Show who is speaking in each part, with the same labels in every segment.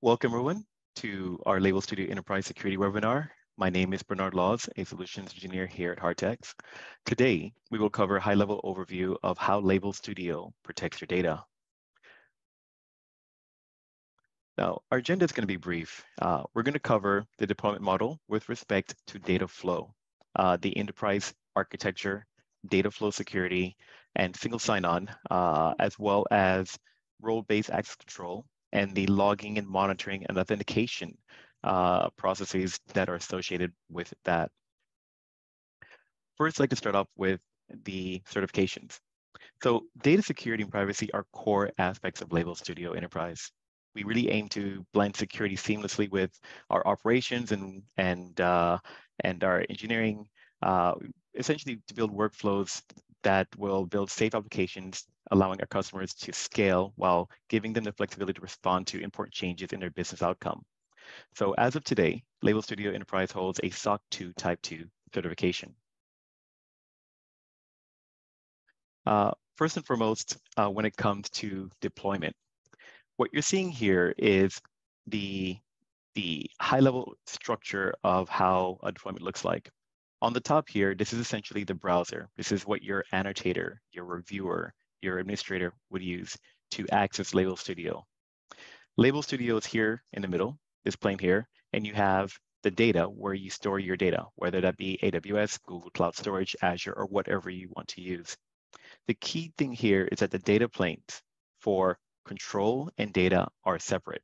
Speaker 1: Welcome everyone to our Label Studio Enterprise Security webinar. My name is Bernard Lawes, a solutions engineer here at Heartex. Today, we will cover a high-level overview of how Label Studio protects your data. Now, our agenda is going to be brief. Uh, we're going to cover the deployment model with respect to data flow, uh, the enterprise architecture, data flow security, and single sign-on, uh, as well as role-based access control and the logging and monitoring and authentication uh, processes that are associated with that. First, I'd like to start off with the certifications. So data security and privacy are core aspects of Label Studio Enterprise. We really aim to blend security seamlessly with our operations and, and, uh, and our engineering, uh, essentially to build workflows that will build safe applications allowing our customers to scale while giving them the flexibility to respond to important changes in their business outcome. So as of today, Label Studio Enterprise holds a SOC 2 Type 2 certification. Uh, first and foremost, uh, when it comes to deployment, what you're seeing here is the, the high-level structure of how a deployment looks like. On the top here, this is essentially the browser. This is what your annotator, your reviewer, your administrator would use to access Label Studio. Label Studio is here in the middle, this plane here, and you have the data where you store your data, whether that be AWS, Google Cloud Storage, Azure, or whatever you want to use. The key thing here is that the data planes for control and data are separate.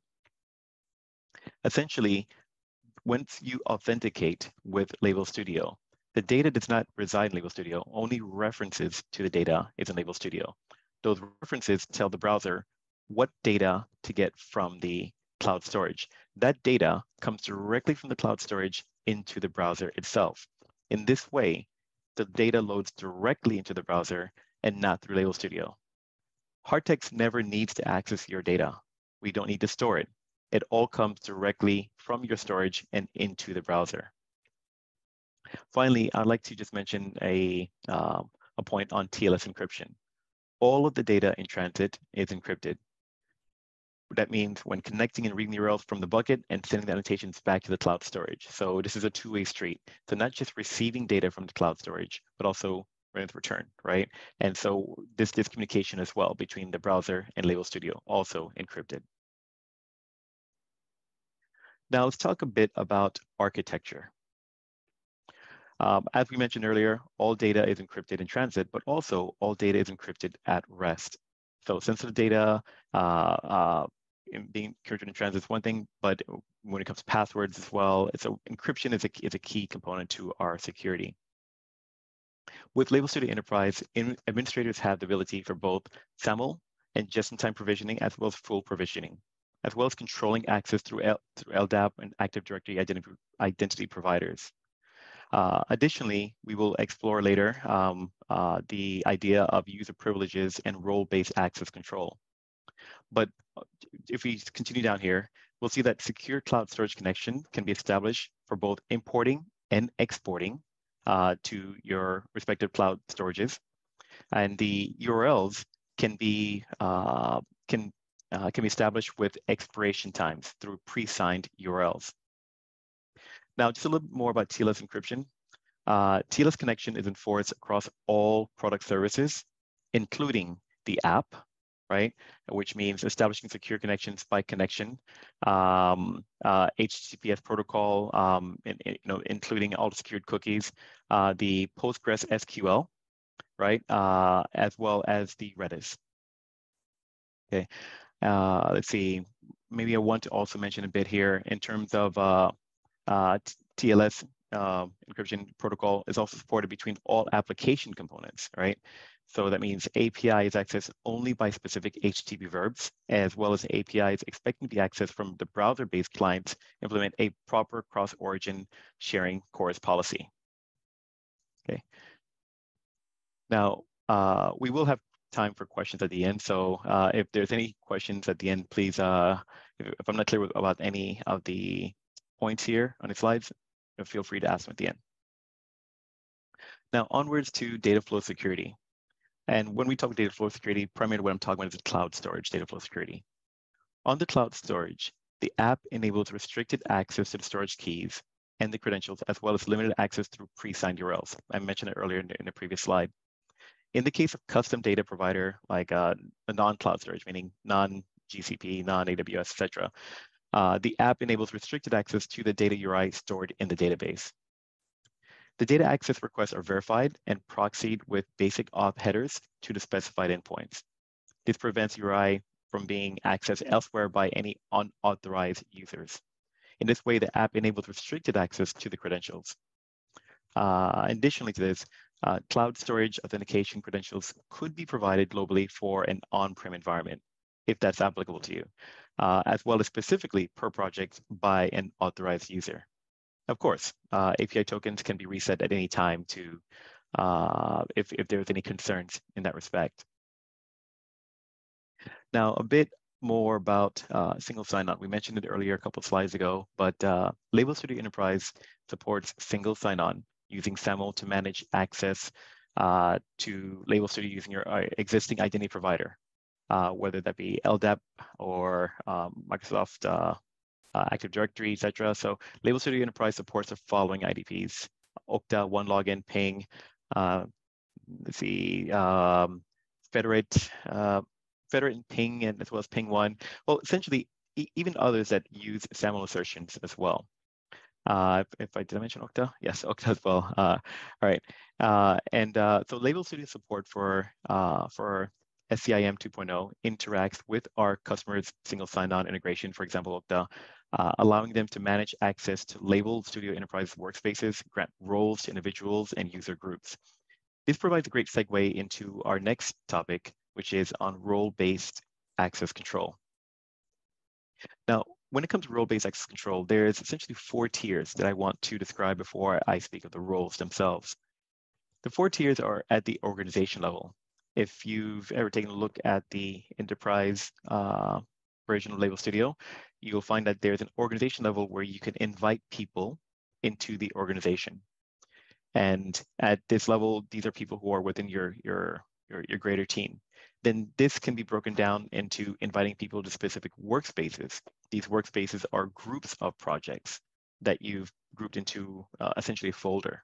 Speaker 1: Essentially, once you authenticate with Label Studio, the data does not reside in Label Studio, only references to the data is in Label Studio. Those references tell the browser what data to get from the cloud storage. That data comes directly from the cloud storage into the browser itself. In this way, the data loads directly into the browser and not through Label Studio. Heartex never needs to access your data. We don't need to store it. It all comes directly from your storage and into the browser. Finally, I'd like to just mention a, uh, a point on TLS encryption. All of the data in transit is encrypted. That means when connecting and reading the URLs from the bucket and sending the annotations back to the cloud storage. So this is a two-way street. So not just receiving data from the cloud storage, but also return, right? And so this, this communication as well between the browser and Label Studio, also encrypted. Now let's talk a bit about architecture. Um, as we mentioned earlier, all data is encrypted in transit, but also all data is encrypted at rest. So sensitive data uh, uh, being encrypted in transit is one thing, but when it comes to passwords as well, it's encryption is a, is a key component to our security. With Label Studio Enterprise, in, administrators have the ability for both SAML and just-in-time provisioning as well as full provisioning, as well as controlling access through, L, through LDAP and Active Directory identity, identity providers. Uh, additionally, we will explore later um, uh, the idea of user privileges and role-based access control. But uh, if we continue down here, we'll see that secure cloud storage connection can be established for both importing and exporting uh, to your respective cloud storages. And the URLs can be, uh, can, can be established with expiration times through pre-signed URLs. Now, just a little bit more about TLS encryption. Uh, TLS connection is enforced across all product services, including the app, right? Which means establishing secure connections by connection, um, uh, HTTPS protocol, um, in, in, you know, including all the secured cookies, uh, the Postgres SQL, right? Uh, as well as the Redis. Okay, uh, let's see. Maybe I want to also mention a bit here in terms of uh, TLS uh, encryption protocol is also supported between all application components, right? So that means API is accessed only by specific HTTP verbs, as well as API is expecting to be accessed from the browser-based clients implement a proper cross-origin sharing CORS policy. Okay. Now, uh, we will have time for questions at the end. So uh, if there's any questions at the end, please, uh, if, I'm not clear about any of the points here on the slides, feel free to ask them at the end. Now onwards to data flow security. And when we talk data flow security, primarily what I'm talking about is cloud storage data flow security. On the cloud storage, The app enables restricted access to the storage keys and the credentials, as well as limited access through pre-signed URLs. I mentioned it earlier in the, in the previous slide. In the case of custom data provider, like uh, a non-cloud storage, meaning non-GCP, non-AWS, etc., uh, the app enables restricted access to the data URI stored in the database. The data access requests are verified and proxied with basic auth headers to the specified endpoints. This prevents URI from being accessed elsewhere by any unauthorized users. In this way, the app enables restricted access to the credentials. Uh, additionally to this, uh, cloud storage authentication credentials could be provided globally for an on-prem environment, if that's applicable to you, uh, as well as specifically per project by an authorized user. Of course, uh, API tokens can be reset at any time to uh, if, if there's any concerns in that respect. Now, a bit more about uh, single sign-on. We mentioned it earlier a couple of slides ago, but uh, Label Studio Enterprise supports single sign-on using SAML to manage access uh, to Label Studio using your uh, existing identity provider, whether that be LDAP or um, Microsoft uh, Active Directory, etc. So Label Studio Enterprise supports the following IDPs, Okta, OneLogin, Ping, let's see, um, Federate, Federate and Ping, and as well as Ping One. Well, essentially, e even others that use SAML assertions as well. Uh, if, I did I mention Okta? Yes, Okta as well. Uh, all right, uh, and uh, so Label Studio support for uh, for SCIM 2.0 interacts with our customers' single sign-on integration, for example, Okta, uh, allowing them to manage access to Label Studio Enterprise workspaces, grant roles to individuals and user groups. This provides a great segue into our next topic, which is on role-based access control. Now, when it comes to role-based access control, there's essentially four tiers that I want to describe before I speak of the roles themselves. The four tiers are at the organization level. If you've ever taken a look at the enterprise uh, version of Label Studio, you'll find that there's an organization level where you can invite people into the organization. And at this level, these are people who are within your, your, your, your greater team then this can be broken down into inviting people to specific workspaces. These workspaces are groups of projects that you've grouped into uh, essentially a folder.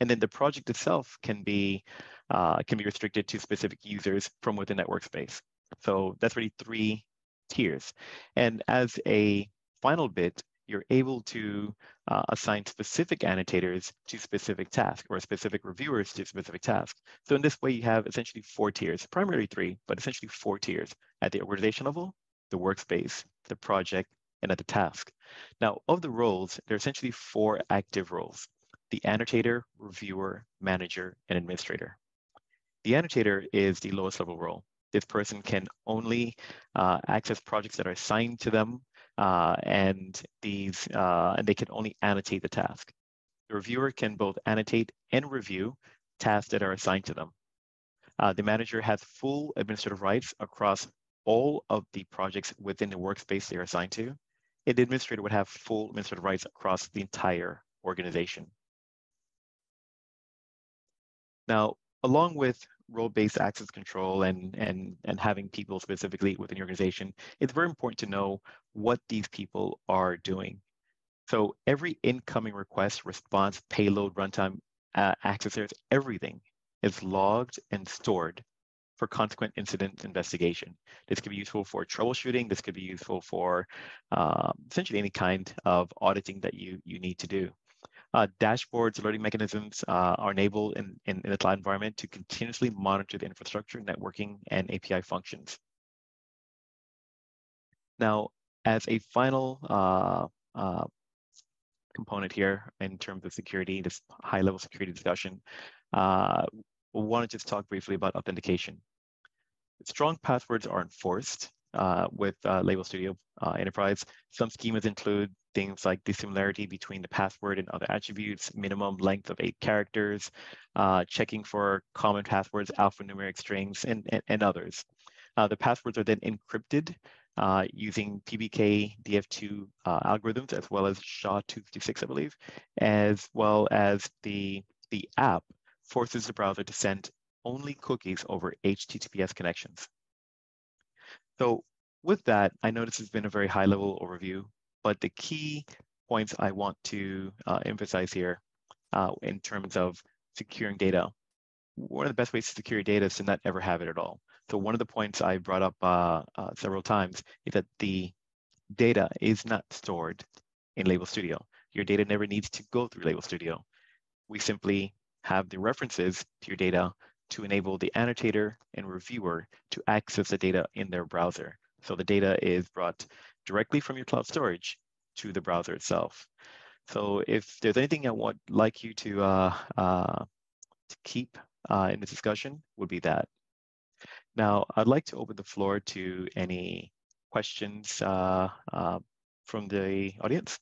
Speaker 1: And then the project itself can be uh, can be restricted to specific users from within that workspace. So that's really three tiers. And as a final bit, you're able to uh, assign specific annotators to specific tasks or specific reviewers to specific tasks. So in this way, you have essentially four tiers, primarily three, but essentially four tiers at the organization level, the workspace, the project, and at the task. Now, of the roles, there are essentially four active roles, the annotator, reviewer, manager, and administrator. The annotator is the lowest level role. This person can only uh, access projects that are assigned to them uh, and these uh, and they can only annotate the task. The reviewer can both annotate and review tasks that are assigned to them. Uh, the manager has full administrative rights across all of the projects within the workspace they are assigned to. And the administrator would have full administrative rights across the entire organization. Now, along with role-based access control and, and, and having people specifically within your organization, it's very important to know what these people are doing. So every incoming request, response, payload, runtime, uh, accessors, everything is logged and stored for consequent incident investigation. This could be useful for troubleshooting. This could be useful for uh, essentially any kind of auditing that you, you need to do. Uh, dashboards, alerting mechanisms uh, are enabled in, in, in, the cloud environment to continuously monitor the infrastructure, networking, and API functions. Now, as a final uh, uh component here in terms of security, this high-level security discussion, uh, we want to just talk briefly about authentication. Strong passwords are enforced uh, with uh, Label Studio uh, Enterprise. Some schemas include things like dissimilarity between the password and other attributes, minimum length of eight characters, uh, checking for common passwords, alphanumeric strings, and, and, and others. Uh, the passwords are then encrypted uh, using PBK DF2 algorithms, as well as SHA-256, I believe, as well as the, the app forces the browser to send only cookies over HTTPS connections. So with that, I know this has been a very high level overview, but the key points I want to uh, emphasize here uh, in terms of securing data. One of the best ways to secure data is to not ever have it at all. So one of the points I brought up uh, uh several times is that the data is not stored in Label Studio. Your data never needs to go through Label Studio. We simply have the references to your data to enable the annotator and reviewer to access the data in their browser. So the data is brought directly from your cloud storage to the browser itself. So if there's anything I would like you to, uh, uh, to keep uh, in the discussion would be that. Now, I'd like to open the floor to any questions uh, uh, from the audience.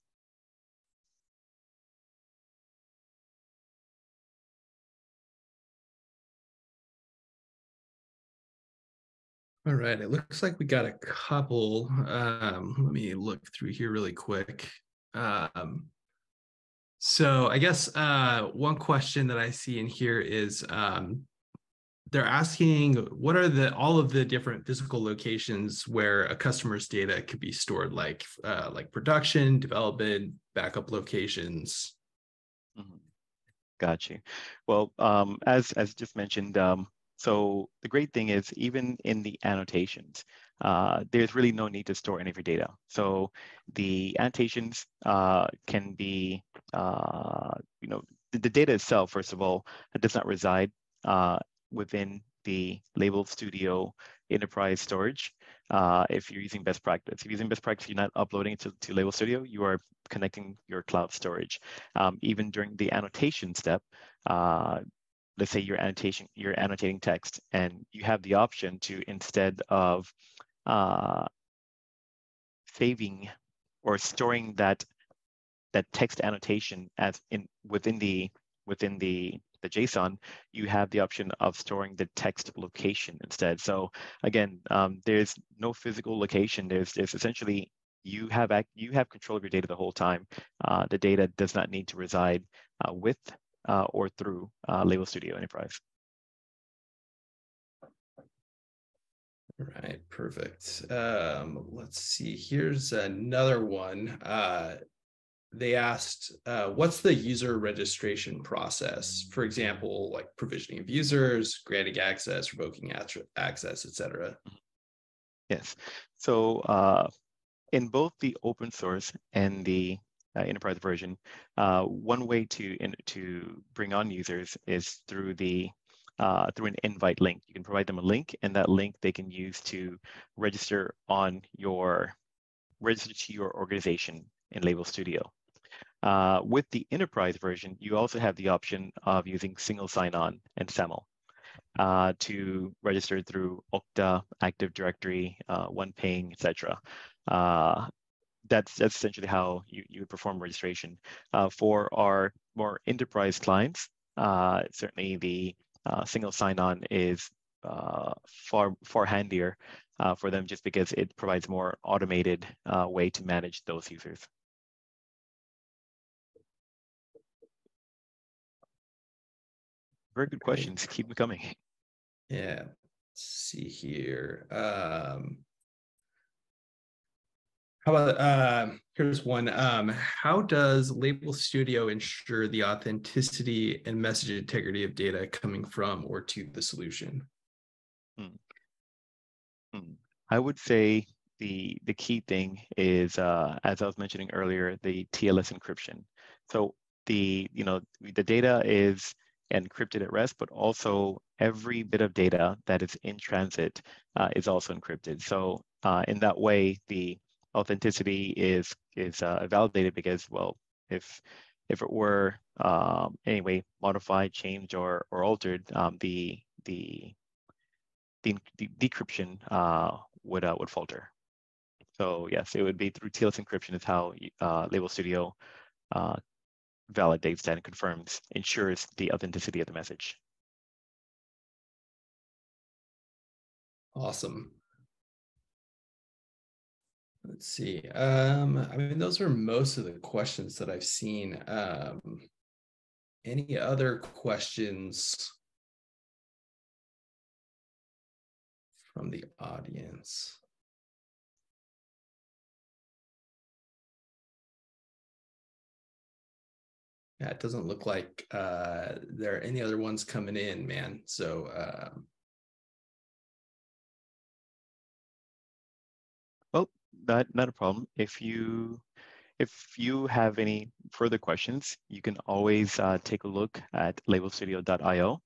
Speaker 2: All right, it looks like we got a couple. Um, let me look through here really quick. Um, so I guess uh, one question that I see in here is um, they're asking what are the all of the different physical locations where a customer's data could be stored, like uh, like production, development, backup locations.
Speaker 1: Mm-hmm. Got you. Well, um, as as just mentioned, um, so the great thing is even in the annotations, uh, there's really no need to store any of your data. So the annotations uh, can be, uh, you know, the, the, data itself, first of all, does not reside uh, within the Label Studio enterprise storage. Uh, if you're using best practice, if you're using best practice, you're not uploading it to, to Label Studio, you are connecting your cloud storage. Um, even during the annotation step, uh, let's say you're annotation you're annotating text and you have the option to instead of uh, saving or storing that that text annotation as in within the within the the JSON, you have the option of storing the text location instead. So again, um, there's no physical location. There's, there's essentially you have you have control of your data the whole time. Uh, the data does not need to reside uh, with uh, or through uh, Label Studio Enterprise.
Speaker 2: All right, perfect. Um, let's see. Here's another one. Uh, they asked, uh, what's the user registration process? For example, like provisioning of users, granting access, revoking access, etc.
Speaker 1: Yes. So uh, in both the open source and the uh, enterprise version, uh, one way to in, to bring on users is through the uh, through an invite link. You can provide them a link, and that link they can use to register on your register to your organization in Label Studio. Uh, with the enterprise version, you also have the option of using single sign-on and SAML uh, to register through Okta, Active Directory, uh, OnePing, etc. Uh, that's, that's essentially how you, you would perform registration. Uh, for our more enterprise clients, uh, certainly the single sign-on is far far handier for them just because it provides more automated way to manage those users. very good questions. Keep them coming.
Speaker 2: Yeah. Let's see here. Um, how about uh, here's one. Um, how does Label Studio ensure the authenticity and message integrity of data coming from or to the solution? Hmm.
Speaker 1: Hmm. I would say the the key thing is, uh, as I was mentioning earlier, the TLS encryption. So the you know the data is encrypted at rest, but also every bit of data that is in transit uh, is also encrypted. So uh, in that way, the authenticity is is uh, validated because, well, if if it were um, anyway modified, changed, or or altered, um, the the the, decryption uh, would uh, would falter. So yes, it would be through TLS encryption is how uh, Label Studio validates that and confirms, ensures the authenticity of the message.
Speaker 2: Awesome. Let's see. Um, I mean, those are most of the questions that I've seen. Um, any other questions from the audience? Yeah, it doesn't look like uh, there are any other ones coming in, man. So um,
Speaker 1: not not a problem. If you if you have any further questions, you can always uh, take a look at labelstudio.io.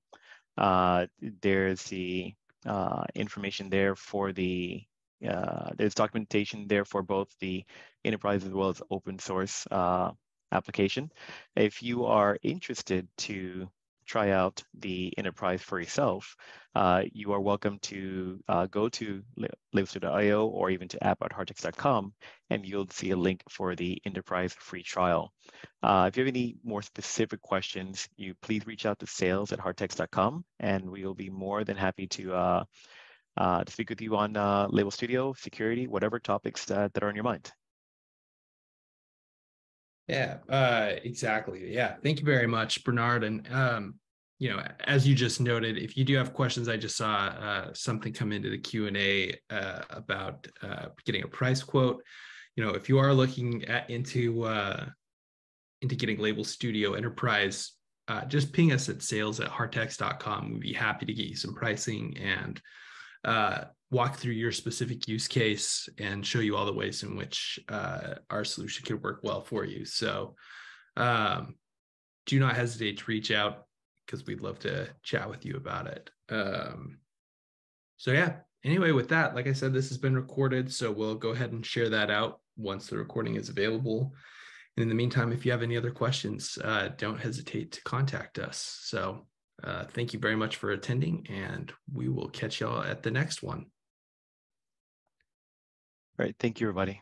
Speaker 1: Uh, there's the uh, information there for the uh, there's documentation there for both the enterprise as well as open source uh, application. If you are interested to try out the enterprise for yourself, uh, you are welcome to uh, go to labelstudio.io or even to app.heartex.com and you'll see a link for the enterprise free trial. Uh, if you have any more specific questions, you please reach out to sales at heartex.com and we will be more than happy to, uh, uh, to speak with you on uh, Label Studio, security, whatever topics that, that are on your mind.
Speaker 2: Yeah, uh, exactly. Yeah, thank you very much, Bernard. And um, you know, as you just noted, if you do have questions, I just saw uh, something come into the Q and A uh, about uh, getting a price quote. You know, if you are looking at into uh, into getting Label Studio Enterprise, uh, just ping us at sales at heartex.com. We'd be happy to get you some pricing and uh, walk through your specific use case and show you all the ways in which uh, our solution can work well for you. So um, do not hesitate to reach out because we'd love to chat with you about it. Um, so yeah, anyway, with that, like I said, this has been recorded. So we'll go ahead and share that out once the recording is available. And in the meantime, if you have any other questions, uh, don't hesitate to contact us. So uh, thank you very much for attending, and we will catch y'all at the next one.
Speaker 1: All right. Thank you, everybody.